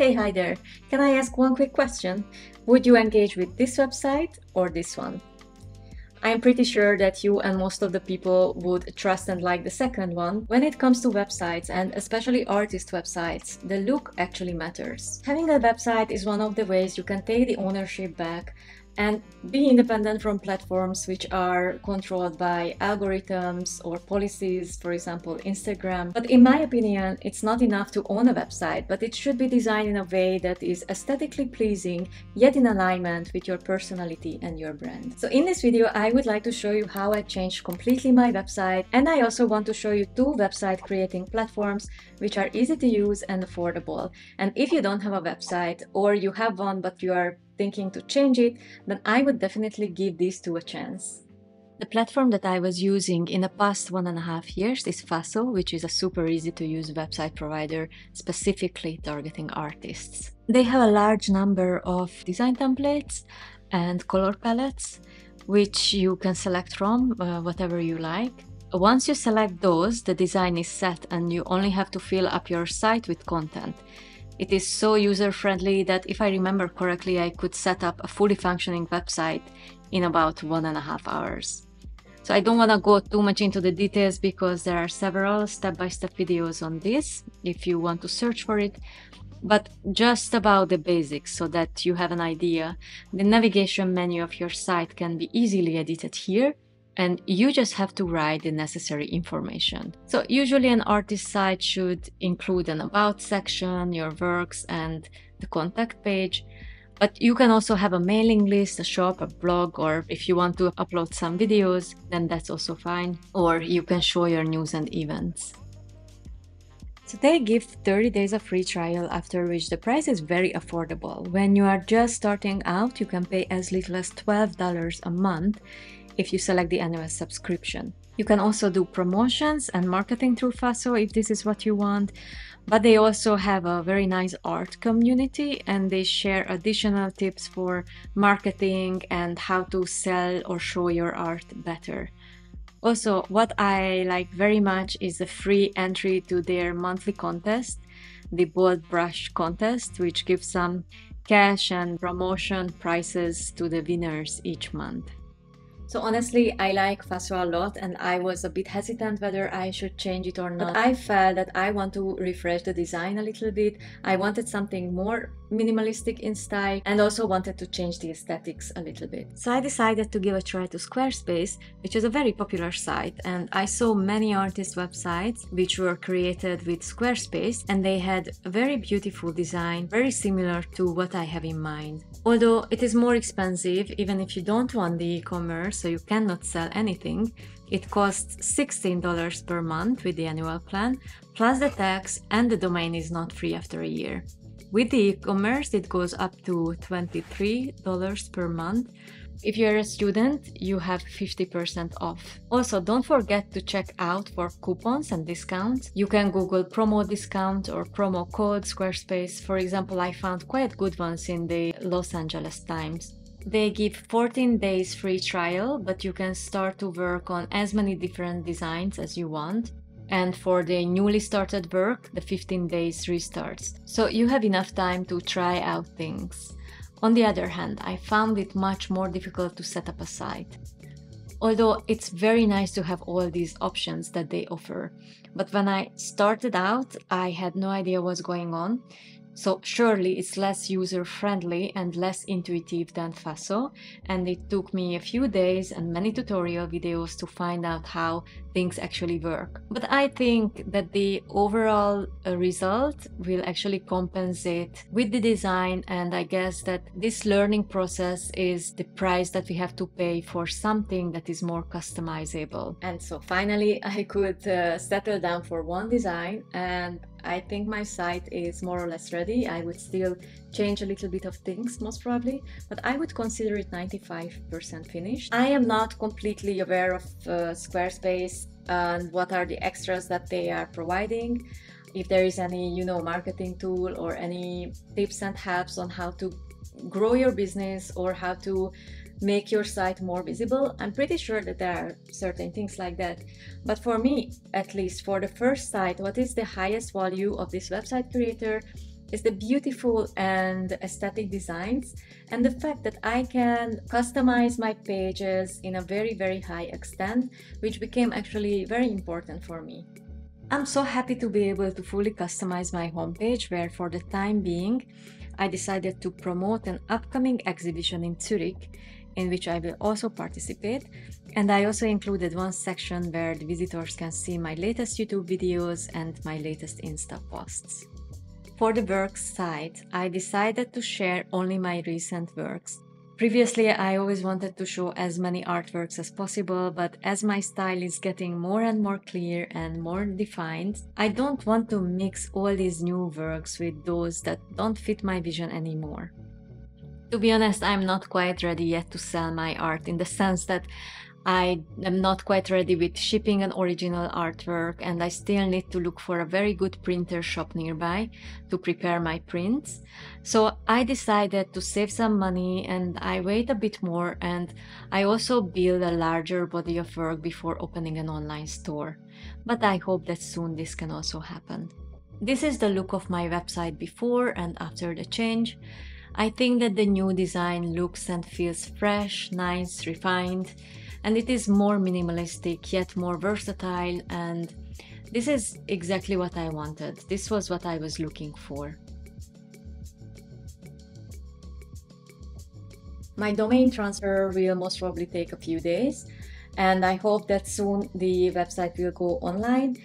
Hey, hi there. Can I ask one quick question? Would you engage with this website or this one? I'm pretty sure that you and most of the people would trust and like the second one. When it comes to websites and especially artist websites, the look actually matters. Having a website is one of the ways you can take the ownership back and be independent from platforms which are controlled by algorithms or policies, for example, Instagram. But in my opinion, it's not enough to own a website, but it should be designed in a way that is aesthetically pleasing, yet in alignment with your personality and your brand. So in this video, I would like to show you how I changed completely my website. And I also want to show you two website creating platforms which are easy to use and affordable. And if you don't have a website or you have one, but you are thinking to change it, then I would definitely give these two a chance. The platform that I was using in the past one and a half years is Faso, which is a super easy to use website provider specifically targeting artists. They have a large number of design templates and color palettes, which you can select from uh, whatever you like. Once you select those, the design is set and you only have to fill up your site with content. It is so user-friendly that if I remember correctly, I could set up a fully functioning website in about one and a half hours. So I don't want to go too much into the details because there are several step-by-step -step videos on this if you want to search for it. But just about the basics so that you have an idea. The navigation menu of your site can be easily edited here and you just have to write the necessary information. So usually an artist site should include an about section, your works and the contact page. But you can also have a mailing list, a shop, a blog, or if you want to upload some videos, then that's also fine. Or you can show your news and events. So they give 30 days of free trial after which the price is very affordable. When you are just starting out, you can pay as little as $12 a month if you select the annual subscription. You can also do promotions and marketing through Faso if this is what you want, but they also have a very nice art community and they share additional tips for marketing and how to sell or show your art better. Also, what I like very much is the free entry to their monthly contest, the Bold Brush contest, which gives some cash and promotion prizes to the winners each month. So honestly, I like Faso a lot and I was a bit hesitant whether I should change it or not. But I felt that I want to refresh the design a little bit. I wanted something more minimalistic in style and also wanted to change the aesthetics a little bit. So I decided to give a try to Squarespace, which is a very popular site and I saw many artist websites which were created with Squarespace and they had a very beautiful design, very similar to what I have in mind. Although it is more expensive even if you don't want the e-commerce so you cannot sell anything. It costs $16 per month with the annual plan, plus the tax, and the domain is not free after a year. With the e-commerce, it goes up to $23 per month. If you're a student, you have 50% off. Also, don't forget to check out for coupons and discounts. You can Google promo discount or promo code Squarespace. For example, I found quite good ones in the Los Angeles Times. They give 14 days free trial, but you can start to work on as many different designs as you want. And for the newly started work, the 15 days restarts. So you have enough time to try out things. On the other hand, I found it much more difficult to set up a site. Although it's very nice to have all these options that they offer. But when I started out, I had no idea what's going on. So surely it's less user-friendly and less intuitive than Faso, and it took me a few days and many tutorial videos to find out how things actually work. But I think that the overall uh, result will actually compensate with the design and I guess that this learning process is the price that we have to pay for something that is more customizable. And so finally I could uh, settle down for one design and I think my site is more or less ready. I would still change a little bit of things most probably, but I would consider it 95% finished. I am not completely aware of uh, Squarespace and what are the extras that they are providing. If there is any, you know, marketing tool or any tips and helps on how to grow your business or how to make your site more visible. I'm pretty sure that there are certain things like that. But for me, at least for the first site, what is the highest value of this website creator is the beautiful and aesthetic designs and the fact that I can customize my pages in a very very high extent which became actually very important for me. I'm so happy to be able to fully customize my homepage where for the time being I decided to promote an upcoming exhibition in Zurich in which I will also participate. And I also included one section where the visitors can see my latest YouTube videos and my latest Insta posts. For the works site, I decided to share only my recent works. Previously, I always wanted to show as many artworks as possible, but as my style is getting more and more clear and more defined, I don't want to mix all these new works with those that don't fit my vision anymore. To be honest, I'm not quite ready yet to sell my art in the sense that I am not quite ready with shipping an original artwork and I still need to look for a very good printer shop nearby to prepare my prints. So I decided to save some money and I wait a bit more and I also build a larger body of work before opening an online store. But I hope that soon this can also happen. This is the look of my website before and after the change. I think that the new design looks and feels fresh, nice, refined, and it is more minimalistic yet more versatile and this is exactly what I wanted. This was what I was looking for. My domain transfer will most probably take a few days and I hope that soon the website will go online.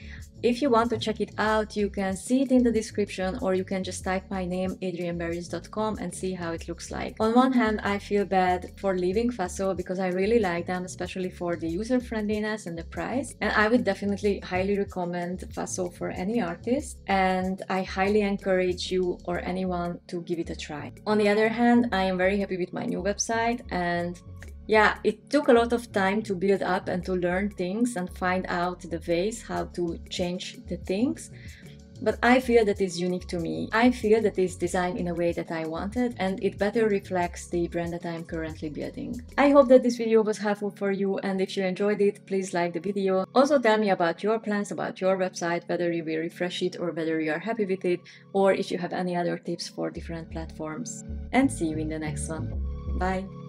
If you want to check it out, you can see it in the description or you can just type my name adriennbaris.com and see how it looks like. On one hand, I feel bad for leaving Faso because I really like them, especially for the user friendliness and the price. And I would definitely highly recommend Faso for any artist. And I highly encourage you or anyone to give it a try. On the other hand, I am very happy with my new website and yeah, it took a lot of time to build up and to learn things and find out the ways how to change the things. But I feel that is unique to me. I feel that it's designed in a way that I wanted and it better reflects the brand that I'm currently building. I hope that this video was helpful for you and if you enjoyed it, please like the video. Also tell me about your plans about your website, whether you will refresh it or whether you are happy with it or if you have any other tips for different platforms. And see you in the next one. Bye!